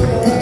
Lord.